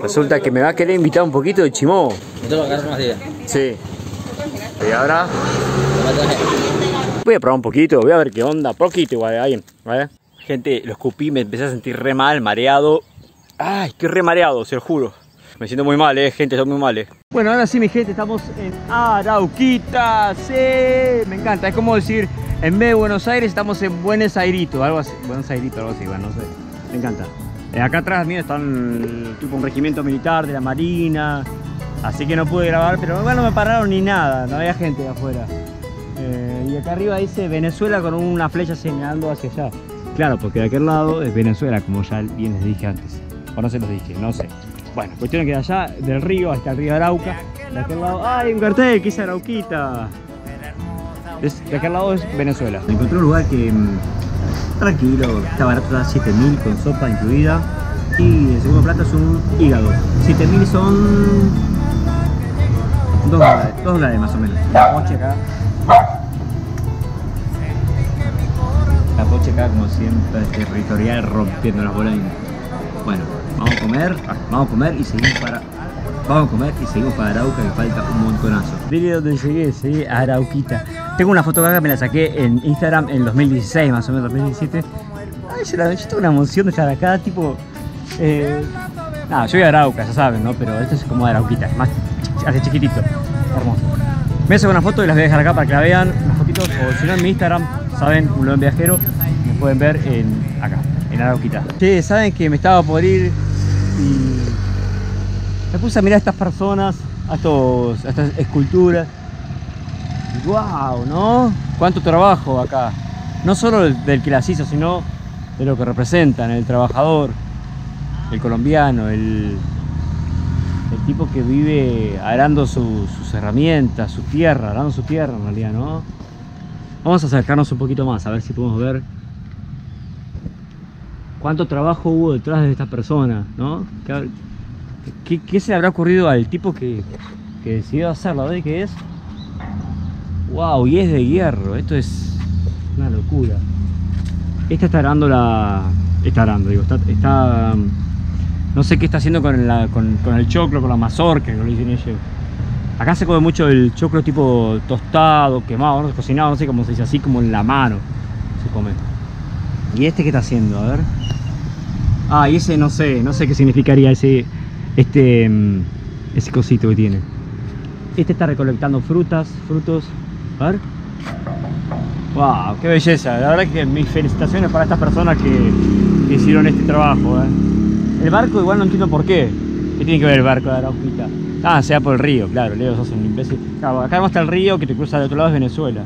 Resulta que me va a querer invitar un poquito de chimó. Sí. Y ahora voy a probar un poquito, voy a ver qué onda. Poquito igual, ahí, ¿vale? Gente, lo escupí, me empecé a sentir re mal, mareado. Ay, estoy re mareado, se lo juro. Me siento muy mal, eh, gente, estoy muy mal, eh. Bueno, ahora sí, mi gente, estamos en Arauquita. Sí, me encanta. Es como decir, en vez de Buenos Aires, estamos en Buenos Airito, algo así. Buenos Airito, algo así, bueno, no sé. Me encanta. Eh, acá atrás mío están tipo un regimiento militar de la Marina. Así que no pude grabar, pero bueno, no me pararon ni nada, no había gente de afuera. Eh, y acá arriba dice Venezuela con una flecha señalando hacia allá. Claro, porque de aquel lado es Venezuela, como ya bien les dije antes. O no se los dije, no sé. Bueno, cuestión es que de allá, del río hasta el río Arauca, de aquel lado, ¡ay, un cartel que dice Arauquita! de aquel lado es Venezuela. Encontré un lugar que mm, tranquilo, está barato, está 7000 con sopa incluida. Y el segundo plato es un hígado. 7000 son 2 dólares, 2 dólares más o menos. La poche acá. La poche acá como siempre territorial rompiendo las bolas. Bueno, vamos a comer, vamos a comer y seguimos para. Vamos a comer y seguimos para Arauca que falta un montonazo. Dile donde llegué, sí, Arauquita. Tengo una foto acá me la saqué en Instagram en 2016, más o menos 2017. Ay, yo, la, yo tengo una emoción de estar acá, tipo. Eh, yo voy a Arauca, ya saben, ¿no? Pero esto es como Arauquita, es más hace chiquitito. Hermoso. Me hago una foto y las voy a dejar acá para que la vean, unas fotitos, o si no en mi Instagram, saben, un buen viajero, me pueden ver en acá, en Arauquita. Sí, saben que me estaba por ir y me puse a mirar a estas personas, a, estas esculturas. Wow, ¿no? Cuánto trabajo acá. No solo del que las hizo, sino de lo que representan, el trabajador, el colombiano, el, el tipo que vive arando sus herramientas, su tierra, arando su tierra en realidad, ¿no? Vamos a acercarnos un poquito más, a ver si podemos ver cuánto trabajo hubo detrás de esta persona, ¿no? ¿Qué, se le habrá ocurrido al tipo que, que decidió hacerlo? ¿Ves qué es? ¡Wow! Y es de hierro, esto es una locura. Esta está arando la... Está arando, digo, está... está no sé qué está haciendo con, el choclo, con la mazorca, que lo dicen ellos. Acá se come mucho el choclo tipo tostado, quemado, ¿no? cocinado, no sé cómo se dice, así como en la mano se come. ¿Y este qué está haciendo? A ver. Ah, y ese no sé, no sé qué significaría ese, este, mm, ese cosito que tiene. Este está recolectando frutas, frutos. A ver. ¡Wow! ¡Qué belleza! La verdad que mis felicitaciones para estas personas que, hicieron este trabajo. ¿eh? El barco igual no entiendo por qué. ¿Qué tiene que ver el barco de Arauquita? Ah, sea por el río, claro, Leo, sos un imbécil. Acá está el río que te cruza del otro lado es Venezuela.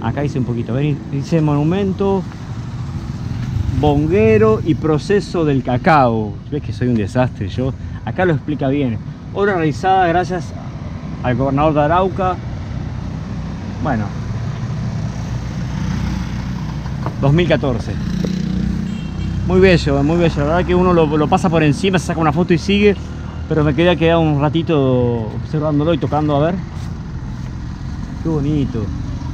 Acá dice un poquito, ven, dice monumento, bonguero y proceso del cacao. Ves que soy un desastre yo. Acá lo explica bien. Obra realizada gracias al gobernador de Arauca. Bueno. 2014. Muy bello, muy bello. La verdad que uno lo, pasa por encima, se saca una foto y sigue. Pero me quedé quedado un ratito observándolo y tocando a ver. Qué bonito,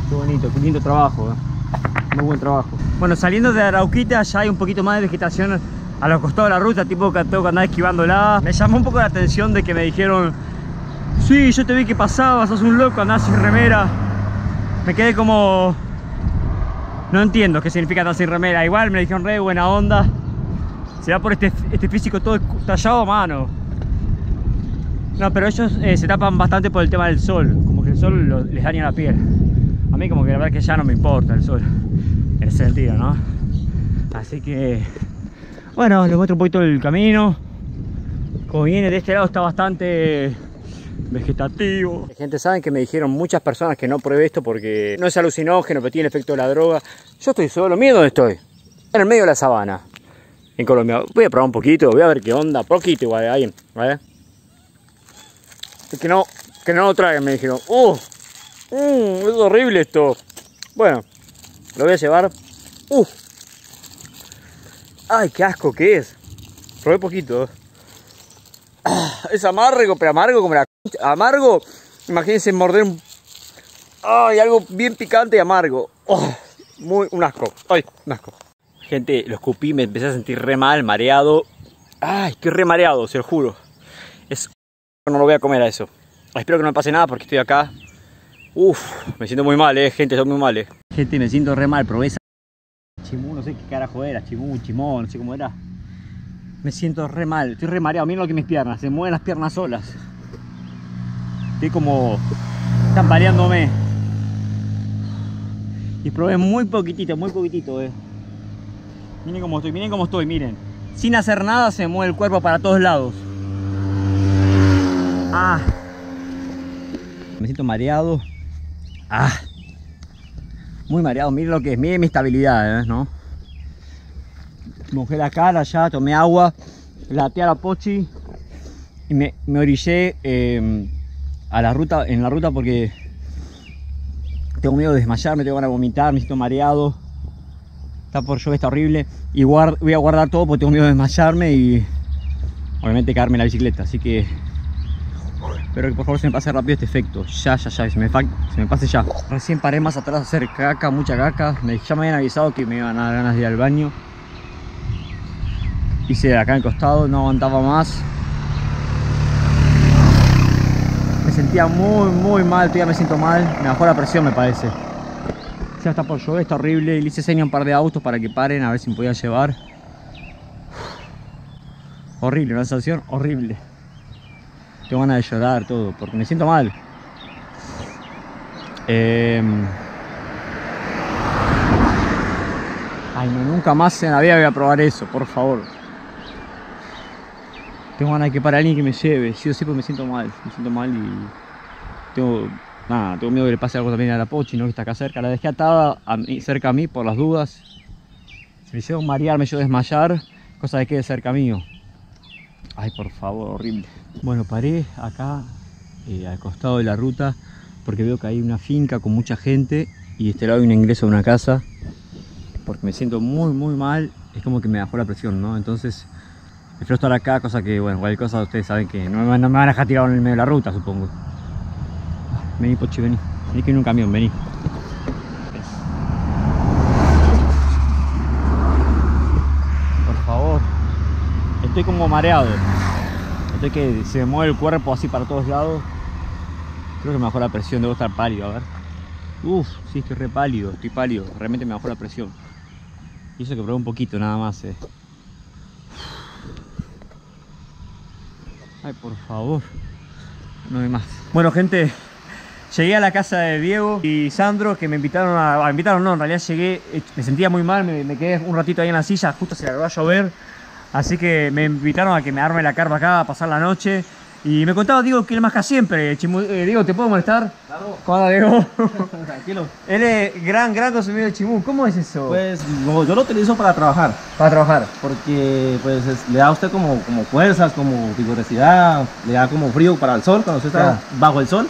qué bonito, qué lindo trabajo. ¿eh? Muy buen trabajo. Bueno, saliendo de Arauquita ya hay un poquito más de vegetación a los costados de la ruta, tipo que tengo que andar esquivándola. Me llamó un poco la atención de que me dijeron, sí, yo te vi que pasabas, sos un loco, andás sin remera. Me quedé como, no entiendo qué significa andar sin remera. Igual me dijeron re buena onda. Será por este, este físico todo tallado a mano. No, pero ellos eh, se tapan bastante por el tema del sol. Como que el sol les daña la piel. A mí como que la verdad que ya no me importa el sol. En ese sentido, ¿no? Así que... Bueno, les muestro un poquito el camino. Como viene de este lado está bastante vegetativo. Gente, saben que me dijeron muchas personas que no pruebe esto porque no es alucinógeno, pero tiene efecto de la droga. Yo estoy solo, ¿miedo dónde estoy? En el medio de la sabana, en Colombia. Voy a probar un poquito, voy a ver qué onda, poquito igual, ahí, ¿vale? Que no, que no lo traigan, me dijeron. ¡Uh! ¡Uh! Es horrible esto. Bueno, lo voy a llevar. ¡Uh! ¡Ay, qué asco que es! Probé poquito. Es amargo, pero amargo como la amargo, imagínense morder un... ¡Ay! Algo bien picante y amargo. Oh, muy, un asco. ¡Ay! Un asco. Gente, lo escupí, me empecé a sentir re mal, mareado. Ay, estoy re mareado, se lo juro. Es... No lo voy a comer a eso. Espero que no me pase nada porque estoy acá. Uf, me siento muy mal, eh, gente, estoy muy mal, eh. Gente, me siento re mal, probé esa... Chimú, no sé qué carajo era, chimú, chimón, no sé cómo era. Me siento re mal, estoy re mareado, miren lo que mis piernas, se mueven las piernas solas. Estoy como tambaleándome. Y probé muy poquitito, muy poquitito, eh. Miren cómo estoy, miren cómo estoy, miren. Sin hacer nada se mueve el cuerpo para todos lados. Ah. Me siento mareado. Ah. Muy mareado, miren lo que es, miren mi estabilidad, ¿eh? ¿no? Mojé la cara ya, tomé agua, laté a la pochi y me, orillé eh, a la ruta, en la ruta porque tengo miedo de desmayarme, tengo ganas de vomitar, me siento mareado. Está por llover, está horrible. Y voy a guardar todo porque tengo miedo de desmayarme y obviamente caerme en la bicicleta. Así que espero que por favor se me pase rápido este efecto. Ya, ya, ya, se me, se me pase ya. Recién paré más atrás a hacer caca, mucha caca. Me, ya me habían avisado que me iban a dar ganas de ir al baño. Hice acá al costado, no aguantaba más. sentía muy, muy mal, todavía me siento mal. Me bajó la presión, me parece. Ya está por llover, está horrible. Le hice seña un par de autos para que paren, a ver si me podía llevar. Horrible, una sensación horrible. Tengo ganas de llorar, todo, porque me siento mal. Em, ay, no, nunca más en la vida voy a probar eso, por favor. Tengo ganas de que para alguien que me lleve. Si yo siempre me siento mal. Me siento mal y tengo, nada, tengo miedo que le pase algo también a la Pochi, ¿no? que está acá cerca. La dejé atada a mí, cerca a mí por las dudas. Se me hicieron marearme, yo desmayar, cosa de que cerca mío. Ay, por favor, horrible. Bueno, paré acá eh, al costado de la ruta porque veo que hay una finca con mucha gente y de este lado hay un ingreso a una casa porque me siento muy muy mal es como que me bajó la presión no entonces Prefiero estar acá, cosa que, bueno, cualquier cosa ustedes saben que no me, van a dejar tirado en el medio de la ruta, supongo. Vení, Pochi, vení. Vení que en un camión, vení. Por favor. Estoy como mareado. Estoy que se mueve el cuerpo así para todos lados. Creo que me bajó la presión, debo estar pálido, a ver. Uf, sí, estoy re pálido, estoy pálido. Realmente me bajó la presión. Y eso que probé un poquito nada más, eh. Ay, por favor. No hay más. Bueno, gente, llegué a la casa de Diego y Sandro que me invitaron a... invitaron no, en realidad llegué, eh, me sentía muy mal, me, quedé un ratito ahí en la silla, justo se largó a llover. Así que me invitaron a que me arme la carpa acá, a pasar la noche. Y me contaba Diego que él más que siempre. Eh, Diego, ¿te puedo molestar? Claro. ¿Cómo Diego? Tranquilo. Él es gran, gran consumidor de chimú. ¿Cómo es eso? Pues yo lo utilizo para trabajar. Para trabajar. Porque pues le da a usted como, como fuerzas, como vigorosidad, le da como frío para el sol. Cuando usted está bajo el sol,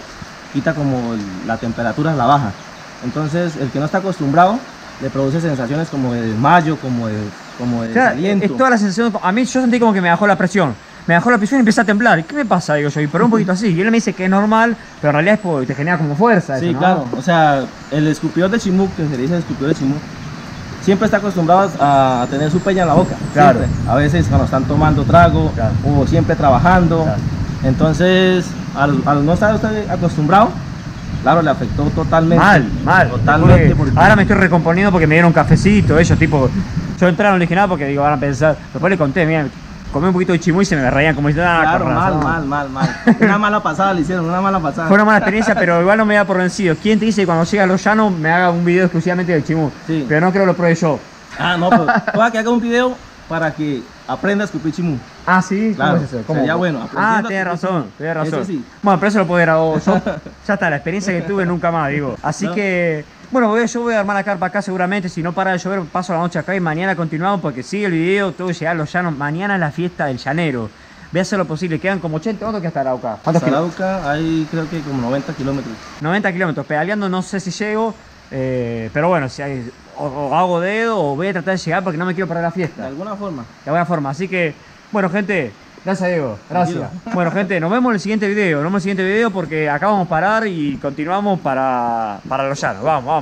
quita como la temperatura, la baja. Entonces, el que no está acostumbrado, le produce sensaciones como de desmayo, como de, como de Es toda la sensación, a mí yo sentí como que me bajó la presión me bajó la presión y empecé a temblar. ¿Qué me pasa? Digo yo, y pero un poquito así. Y él me dice que es normal, pero en realidad es porque te genera como fuerza. Sí, claro. O sea, el escupidor de chimú, que se dice escupidor de chimú, siempre está acostumbrado a tener su peña en la boca. Claro. A veces cuando están tomando trago o siempre trabajando. Entonces, al, no estar usted acostumbrado, claro, le afectó totalmente. Mal, mal. Totalmente. Ahora me estoy recomponiendo porque me dieron un cafecito, ellos tipo... Yo entré dije nada porque digo, van a pensar, después le conté, mira, comí un poquito de chimú y se me reían como diciendo, ah, claro, mal, mal, mal, mal. Una mala pasada le hicieron, una mala pasada. Fue una mala experiencia, pero igual no me da por vencido. ¿Quién te dice que cuando llegue a los llanos me haga un video exclusivamente de chimú? Sí. Pero no creo que lo pruebe yo. Ah, no, pero pueda que haga un video para que aprenda a escupir chimú. Ah, sí, claro. ¿Cómo es eso? ¿Cómo? Sería bueno. Ah, tienes razón, tienes razón. sí. Bueno, pero eso lo puedo a vos. ya está, la experiencia que tuve nunca más, digo. Así que bueno, yo voy a armar la carpa acá seguramente, si no para de llover paso la noche acá y mañana continuamos porque sigue el video, tengo que llegar a los llanos, mañana es la fiesta del llanero. Voy a hacer lo posible, quedan como 80, ¿cuánto que hasta Arauca? Hasta Arauca hay creo que como 90 kilómetros. 90 kilómetros, pedaleando no sé si llego, eh, pero bueno, si hay, o, hago dedo o voy a tratar de llegar porque no me quiero perder la fiesta. De alguna forma. De alguna forma, así que, bueno gente, Gracias, Diego. Gracias. Bueno, gente, nos vemos en el siguiente video. Nos vemos en el siguiente video porque acá vamos a parar y continuamos para, para los llanos. Vamos, vamos.